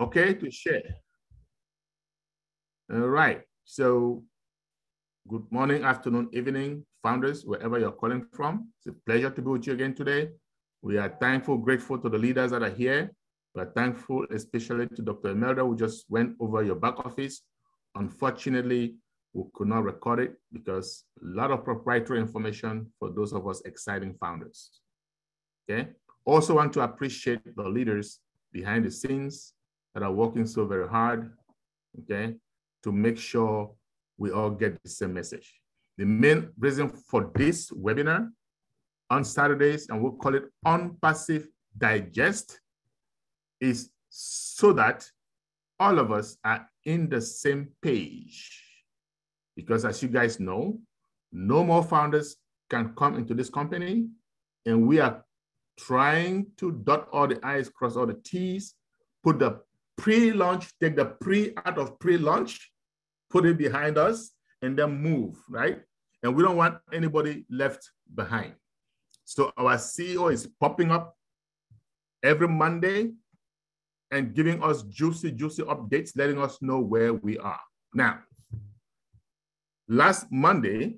okay to share? All right. So good morning, afternoon, evening, founders, wherever you're calling from. It's a pleasure to be with you again today. We are thankful, grateful to the leaders that are here. We're thankful, especially to Dr. Imelda, who just went over your back office. Unfortunately, we could not record it because a lot of proprietary information for those of us exciting founders. Okay. Also want to appreciate the leaders behind the scenes that are working so very hard, okay, to make sure we all get the same message. The main reason for this webinar on Saturdays, and we'll call it OnPassive Digest, is so that all of us are in the same page. Because as you guys know, no more founders can come into this company, and we are trying to dot all the I's, cross all the T's, put the pre-launch, take the pre out of pre-launch, put it behind us, and then move, right? And we don't want anybody left behind. So our CEO is popping up every Monday and giving us juicy, juicy updates, letting us know where we are. Now, last Monday,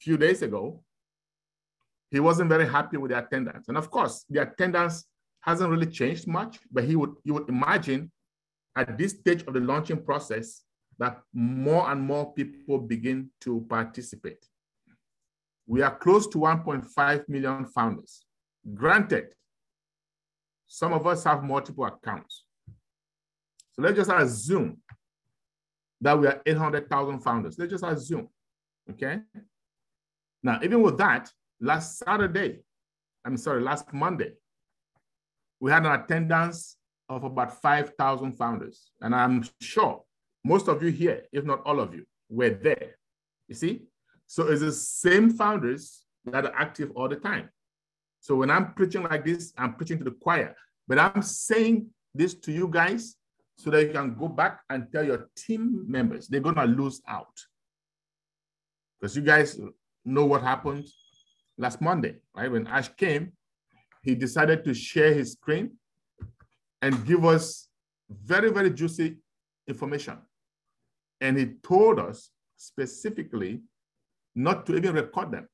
few days ago, he wasn't very happy with the attendance. And of course, the attendance hasn't really changed much, but he would, you would imagine at this stage of the launching process that more and more people begin to participate. We are close to 1.5 million founders. Granted, some of us have multiple accounts. So let's just assume that we are 800,000 founders. Let's just assume, okay? Now, even with that, last Saturday, I'm sorry, last Monday, we had an attendance of about 5,000 founders. And I'm sure most of you here, if not all of you, were there. You see? So it's the same founders that are active all the time. So when I'm preaching like this, I'm preaching to the choir, but I'm saying this to you guys so that you can go back and tell your team members they're going to lose out. Because you guys know what happened last Monday, right? When Ash came, he decided to share his screen and give us very, very juicy information. And he told us specifically not to even record them.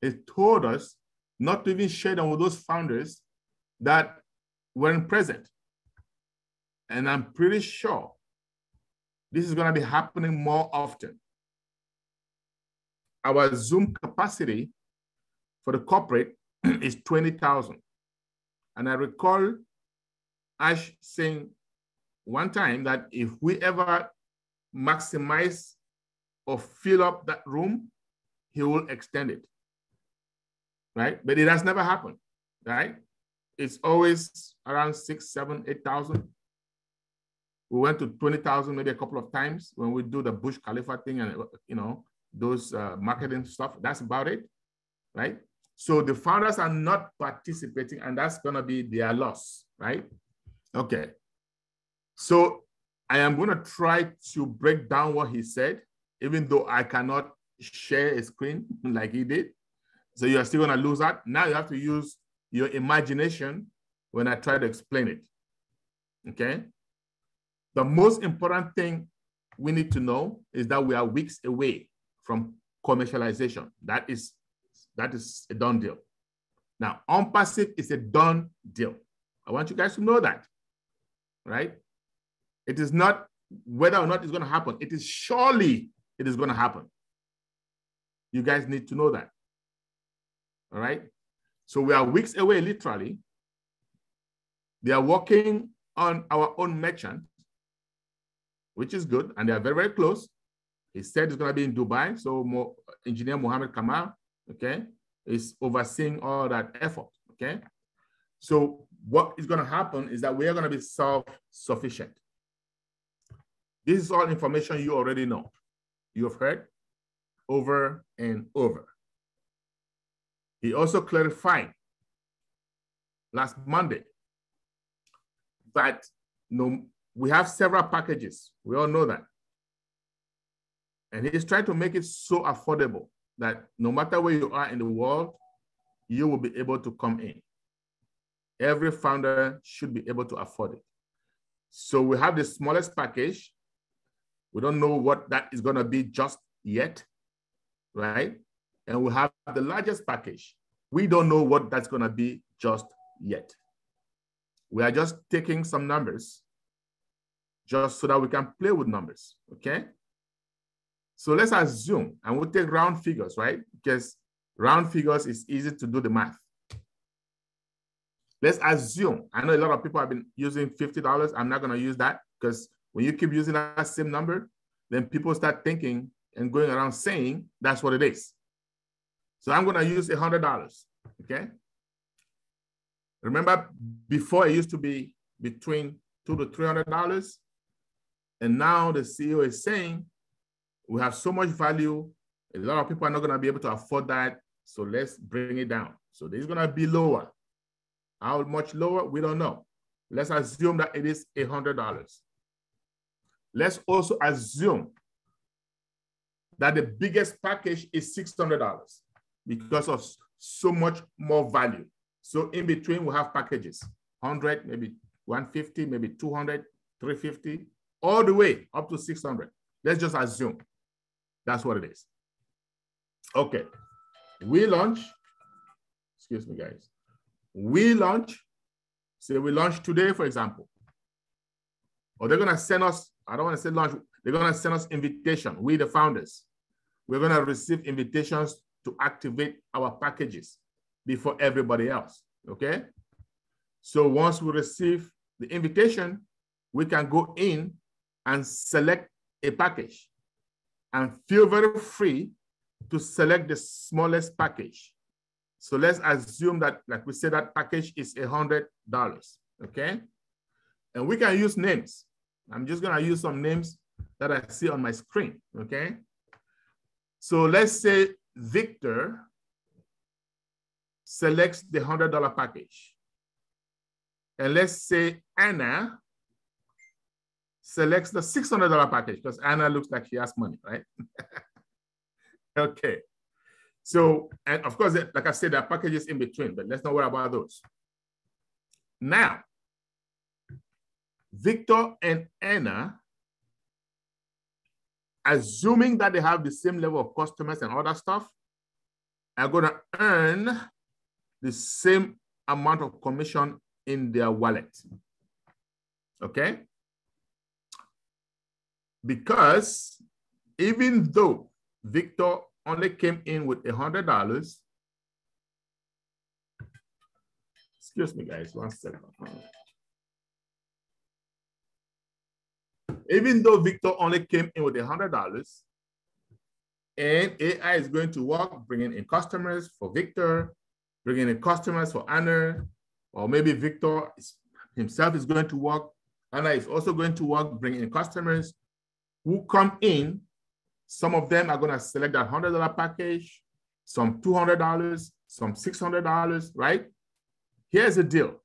He told us not to even share them with those founders that weren't present. And I'm pretty sure this is going to be happening more often. Our Zoom capacity for the corporate is 20,000. And I recall Ash saying one time that if we ever maximize or fill up that room, he will extend it. Right? But it has never happened, right? It's always around six, seven, eight thousand. We went to 20,000 maybe a couple of times when we do the Burj Khalifa thing and, you know, those uh, marketing stuff. That's about it, right? So the founders are not participating, and that's going to be their loss, right? Okay. So I am going to try to break down what he said, even though I cannot share a screen like he did. So you're still going to lose that. Now you have to use your imagination when I try to explain it. Okay. The most important thing we need to know is that we are weeks away from commercialization. That is that is a done deal. Now, OnPassive is a done deal. I want you guys to know that, right? It is not whether or not it's going to happen. It is surely it is going to happen. You guys need to know that. All right. So we are weeks away, literally. They are working on our own merchant, which is good, and they are very, very close. He said it's going to be in Dubai. So engineer Mohammed Kamal okay, is overseeing all that effort, okay? So what is gonna happen is that we are gonna be self-sufficient. This is all information you already know. You have heard over and over. He also clarified last Monday that no, we have several packages. We all know that. And he's trying to make it so affordable that no matter where you are in the world, you will be able to come in. Every founder should be able to afford it. So we have the smallest package. We don't know what that is going to be just yet, right? And we have the largest package. We don't know what that's going to be just yet. We are just taking some numbers just so that we can play with numbers, okay? So let's assume, and we'll take round figures, right? Because round figures is easy to do the math. Let's assume, I know a lot of people have been using $50. I'm not gonna use that because when you keep using that same number, then people start thinking and going around saying that's what it is. So I'm gonna use $100, okay? Remember before it used to be between two to $300. And now the CEO is saying we have so much value. A lot of people are not going to be able to afford that. So let's bring it down. So this is going to be lower. How much lower? We don't know. Let's assume that it is $100. Let's also assume that the biggest package is $600 because of so much more value. So in between, we have packages, 100, maybe 150, maybe 200, 350, all the way up to 600. Let's just assume that's what it is. Okay, we launch, excuse me, guys. We launch, say we launch today, for example. Or they're gonna send us, I don't wanna say launch, they're gonna send us invitation, we the founders. We're gonna receive invitations to activate our packages before everybody else, okay? So once we receive the invitation, we can go in and select a package and feel very free to select the smallest package. So let's assume that, like we said, that package is a $100, okay? And we can use names. I'm just gonna use some names that I see on my screen, okay? So let's say Victor selects the $100 package. And let's say Anna selects the $600 package because Anna looks like she has money, right? okay. So, and of course, like I said, there are packages in between, but let's not worry about those. Now, Victor and Anna, assuming that they have the same level of customers and other stuff, are going to earn the same amount of commission in their wallet. Okay? Because even though Victor only came in with a hundred dollars, excuse me, guys, one second. Even though Victor only came in with a hundred dollars, and AI is going to work bringing in customers for Victor, bringing in customers for Anna, or maybe Victor himself is going to work. Anna is also going to work, bringing in customers who come in. Some of them are going to select that $100 package, some $200, some $600, right? Here's the deal.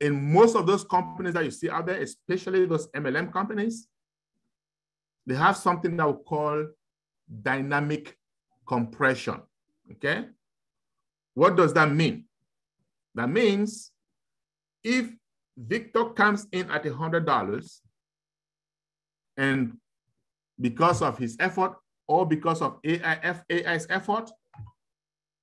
In most of those companies that you see out there, especially those MLM companies, they have something that we call dynamic compression, okay? What does that mean? That means if Victor comes in at $100 and because of his effort or because of AIF, AI's effort,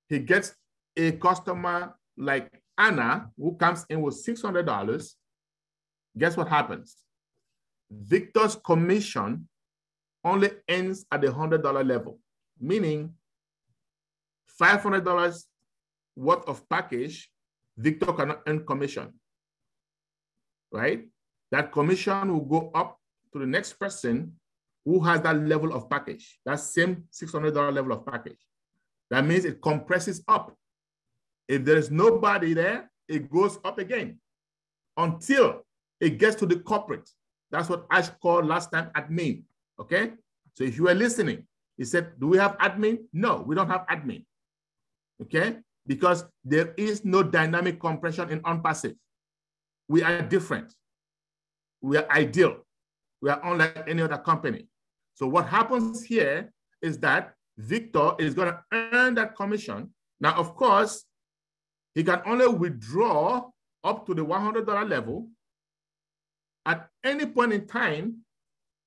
he gets a customer like Anna who comes in with $600. Guess what happens? Victor's commission only ends at the $100 level meaning $500 worth of package, Victor cannot earn commission, right? That commission will go up to the next person who has that level of package, that same $600 level of package. That means it compresses up. If there is nobody there, it goes up again until it gets to the corporate. That's what Ash called last time admin, okay? So if you are listening, he said, do we have admin? No, we don't have admin. Okay? Because there is no dynamic compression in OnPassive. We are different. We are ideal. We are unlike any other company. So what happens here is that Victor is going to earn that commission. Now, of course, he can only withdraw up to the $100 level. At any point in time,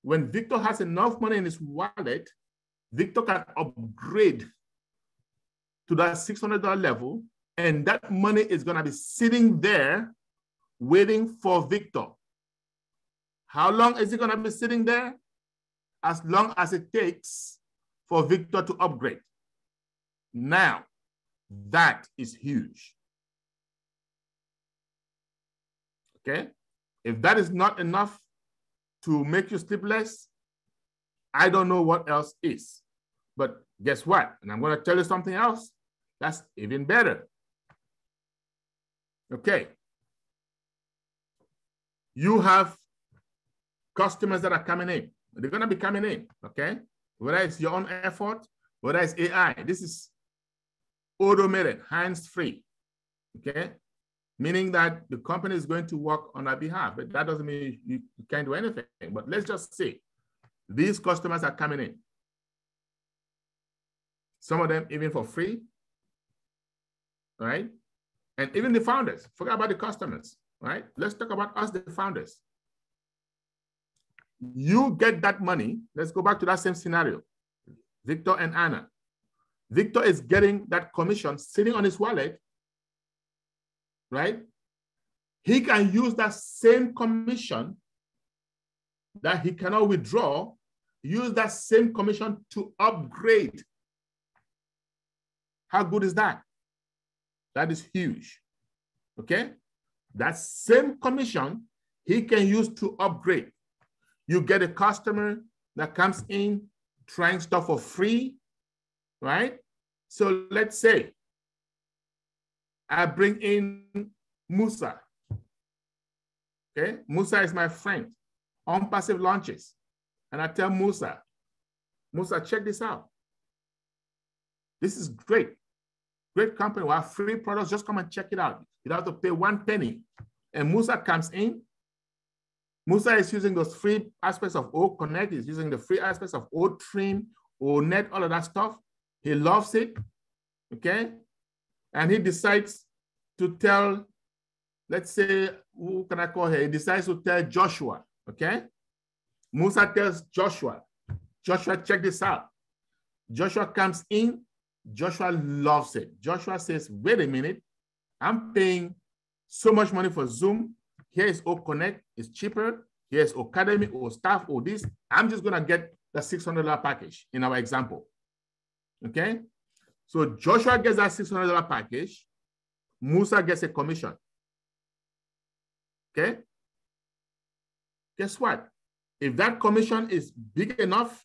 when Victor has enough money in his wallet, Victor can upgrade to that $600 level, and that money is going to be sitting there waiting for Victor. How long is he going to be sitting there? As long as it takes for Victor to upgrade. Now, that is huge. Okay? If that is not enough to make you sleepless, I don't know what else is. But guess what? And I'm going to tell you something else that's even better. Okay. You have customers that are coming in. They're going to be coming in, okay? Whether it's your own effort, whether it's AI. This is automated, hands-free, okay? Meaning that the company is going to work on our behalf, but that doesn't mean you, you can't do anything. But let's just say these customers are coming in. Some of them even for free, right? And even the founders, forget about the customers, right? Let's talk about us, the founders. You get that money. Let's go back to that same scenario. Victor and Anna. Victor is getting that commission sitting on his wallet, right? He can use that same commission that he cannot withdraw, use that same commission to upgrade. How good is that? That is huge. Okay? That same commission he can use to upgrade. You get a customer that comes in trying stuff for free, right? So let's say I bring in Musa. Okay, Musa is my friend OnPassive launches. And I tell Musa, Musa, check this out. This is great. Great company. We have free products. Just come and check it out. You don't have to pay one penny. And Musa comes in. Musa is using those free aspects of O Connect. He's using the free aspects of O Trim, O Net, all of that stuff. He loves it. Okay. And he decides to tell, let's say, who can I call here? He decides to tell Joshua. Okay. Musa tells Joshua, Joshua, check this out. Joshua comes in Joshua loves it. Joshua says, wait a minute, I'm paying so much money for Zoom. Here is O Connect, it's cheaper. Here's Academy or staff or this. I'm just gonna get the $600 package in our example. Okay. So Joshua gets that $600 package. Musa gets a commission. Okay. Guess what? If that commission is big enough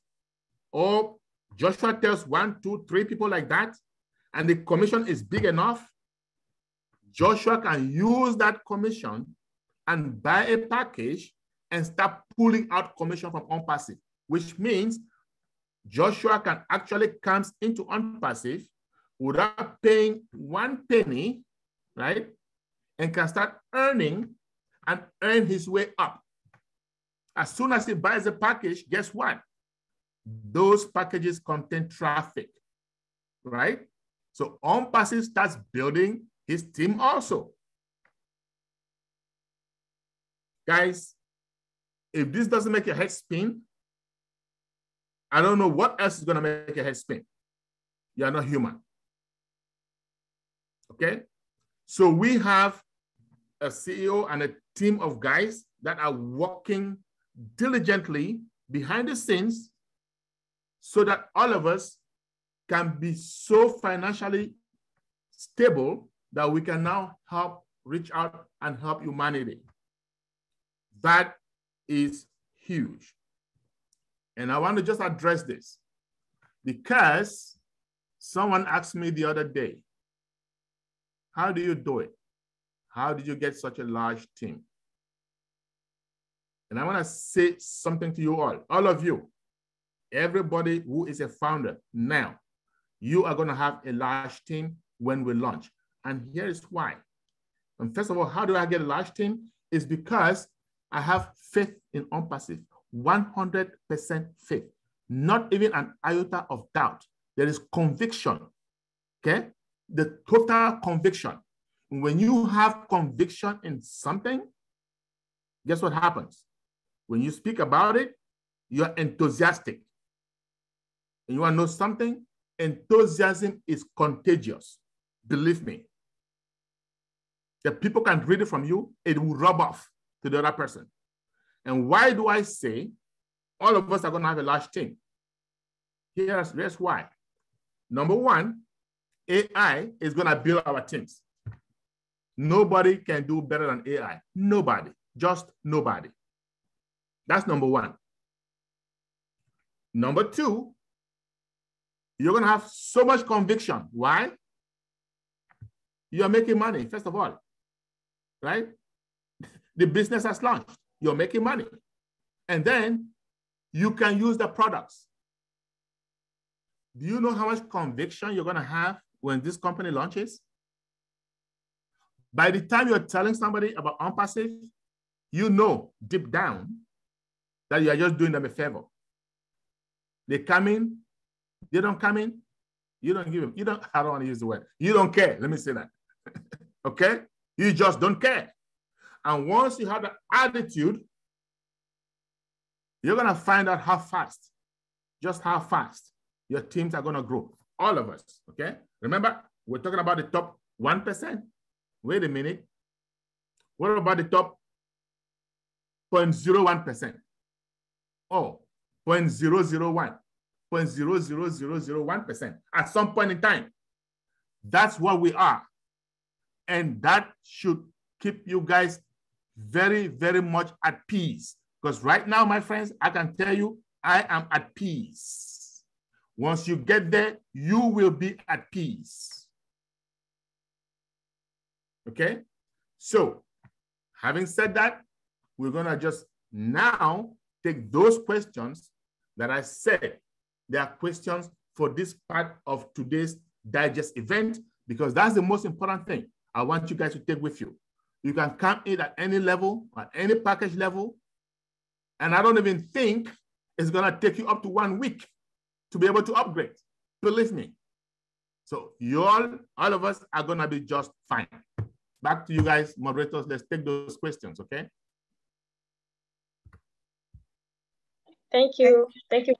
or Joshua tells one, two, three people like that, and the commission is big enough, Joshua can use that commission and buy a package and start pulling out commission from OnPassive, which means Joshua can actually comes into OnPassive without paying one penny, right? And can start earning and earn his way up. As soon as he buys a package, guess what? Those packages contain traffic, right? So OnPassive starts building his team also. Guys, if this doesn't make your head spin, I don't know what else is going to make your head spin. You are not human. Okay? So we have a CEO and a team of guys that are working diligently behind the scenes so that all of us can be so financially stable that we can now help reach out and help humanity. That is huge. And I want to just address this because someone asked me the other day, how do you do it? How did you get such a large team? And I want to say something to you all, all of you everybody who is a founder now, you are going to have a large team when we launch. And here is why. And first of all, how do I get a large team? Is because I have faith in OnPassive, 100% faith, not even an iota of doubt. There is conviction, okay? The total conviction. when you have conviction in something, guess what happens? When you speak about it, you're enthusiastic. And you want to know something? Enthusiasm is contagious. Believe me. The people can read it from you, it will rub off to the other person. And why do I say all of us are going to have a large team? Here's, here's why. Number one, AI is going to build our teams. Nobody can do better than AI. Nobody, just nobody. That's number one. Number two, you're going to have so much conviction. Why? You're making money, first of all, right? The business has launched. You're making money. And then you can use the products. Do you know how much conviction you're going to have when this company launches? By the time you're telling somebody about OnPassive, you know deep down that you are just doing them a favor. They come in, they don't come in, you don't give them, you don't, I don't want to use the word, you don't care. Let me say that. okay? You just don't care. And once you have the attitude, you're going to find out how fast, just how fast your teams are going to grow. All of us, okay? Remember, we're talking about the top 1%. Wait a minute. What about the top 0.01%? Oh, 0.001, 0.00001% at some point in time. That's what we are. And that should keep you guys very, very much at peace. Because right now, my friends, I can tell you, I am at peace. Once you get there, you will be at peace. Okay? So, having said that, we're going to just now take those questions that I said. They are questions for this part of today's digest event because that's the most important thing I want you guys to take with you. You can come in at any level, at any package level, and I don't even think it's going to take you up to one week to be able to upgrade. Believe me. So you all, all of us are going to be just fine. Back to you guys, moderators. Let's take those questions, okay? Thank you. Thank you.